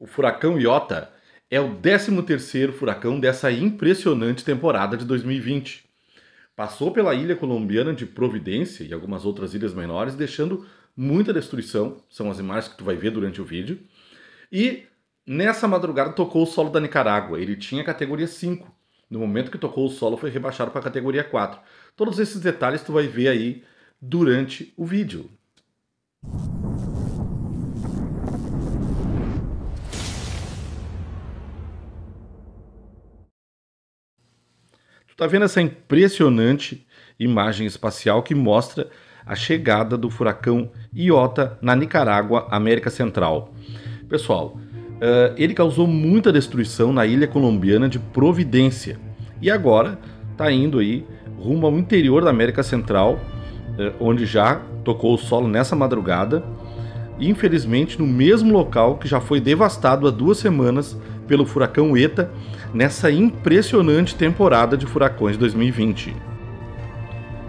O furacão Iota é o 13º furacão dessa impressionante temporada de 2020. Passou pela ilha colombiana de Providência e algumas outras ilhas menores, deixando muita destruição, são as imagens que tu vai ver durante o vídeo. E nessa madrugada tocou o solo da Nicarágua, ele tinha categoria 5. No momento que tocou o solo foi rebaixado para categoria 4. Todos esses detalhes tu vai ver aí durante o vídeo. Tá vendo essa impressionante imagem espacial que mostra a chegada do furacão Iota na Nicarágua, América Central. Pessoal, uh, ele causou muita destruição na ilha colombiana de Providência e agora está indo aí rumo ao interior da América Central, uh, onde já tocou o solo nessa madrugada. Infelizmente, no mesmo local que já foi devastado há duas semanas pelo furacão ETA nessa impressionante temporada de furacões 2020.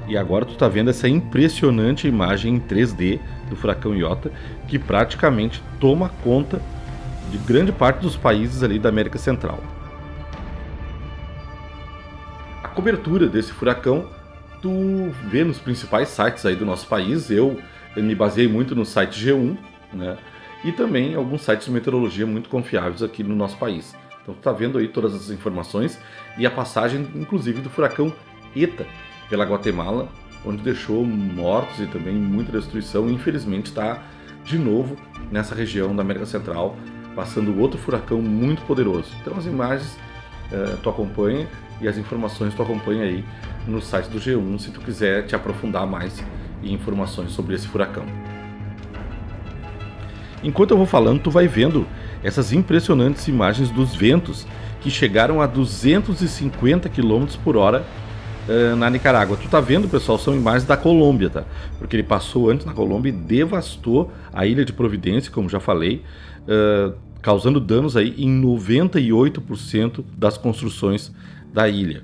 E agora tu tá vendo essa impressionante imagem em 3D do furacão Iota que praticamente toma conta de grande parte dos países ali da América Central. A cobertura desse furacão tu vê nos principais sites aí do nosso país. Eu, eu me baseei muito no site G1, né? E também alguns sites de meteorologia muito confiáveis aqui no nosso país. Então está vendo aí todas as informações e a passagem, inclusive, do furacão ETA pela Guatemala, onde deixou mortos e também muita destruição. Infelizmente está de novo nessa região da América Central, passando outro furacão muito poderoso. Então as imagens uh, tu acompanha e as informações tu acompanha aí no site do G1 se tu quiser te aprofundar mais em informações sobre esse furacão. Enquanto eu vou falando, tu vai vendo essas impressionantes imagens dos ventos que chegaram a 250 km por hora uh, na Nicarágua. Tu tá vendo, pessoal, são imagens da Colômbia, tá? Porque ele passou antes na Colômbia e devastou a ilha de Providência, como já falei, uh, causando danos aí em 98% das construções da ilha.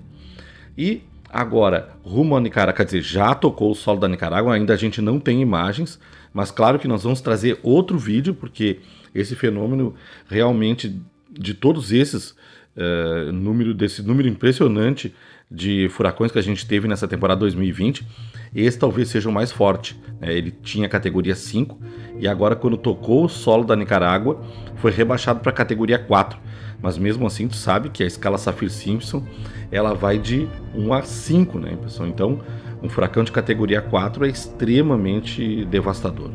E agora, rumo a Nicarágua, quer dizer, já tocou o solo da Nicarágua, ainda a gente não tem imagens, mas claro que nós vamos trazer outro vídeo, porque esse fenômeno realmente de todos esses uh, número desse número impressionante de furacões que a gente teve nessa temporada 2020, esse talvez seja o mais forte. Né? Ele tinha categoria 5 e agora, quando tocou o solo da Nicarágua, foi rebaixado para categoria 4. Mas mesmo assim, tu sabe que a escala Saffir-Simpson ela vai de 1 a 5, né, pessoal? Então, um furacão de categoria 4 é extremamente devastador.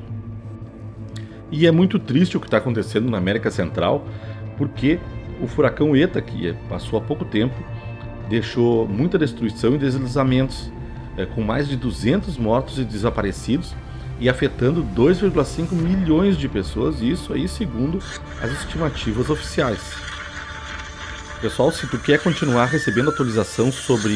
E é muito triste o que está acontecendo na América Central, porque o furacão ETA, que passou há pouco tempo, deixou muita destruição e deslizamentos, é, com mais de 200 mortos e desaparecidos e afetando 2,5 milhões de pessoas, isso aí segundo as estimativas oficiais. Pessoal, se tu quer continuar recebendo atualização sobre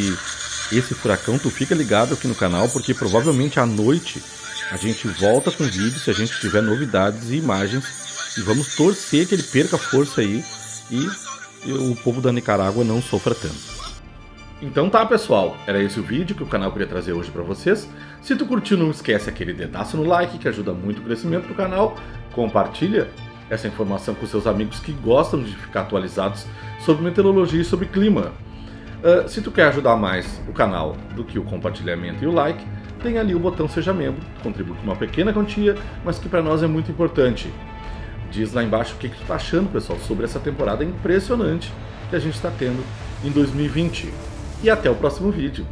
esse furacão, tu fica ligado aqui no canal, porque provavelmente à noite a gente volta com vídeo se a gente tiver novidades e imagens. E vamos torcer que ele perca força aí e o povo da Nicarágua não sofra tanto. Então tá, pessoal, era esse o vídeo que o canal queria trazer hoje para vocês. Se tu curtiu, não esquece aquele dedaço no like, que ajuda muito o crescimento do canal. Compartilha essa informação com seus amigos que gostam de ficar atualizados sobre meteorologia e sobre clima. Uh, se tu quer ajudar mais o canal do que o compartilhamento e o like, tem ali o botão Seja Membro, contribui com uma pequena quantia, mas que para nós é muito importante. Diz lá embaixo o que, que tu está achando, pessoal, sobre essa temporada impressionante que a gente está tendo em 2020. E até o próximo vídeo.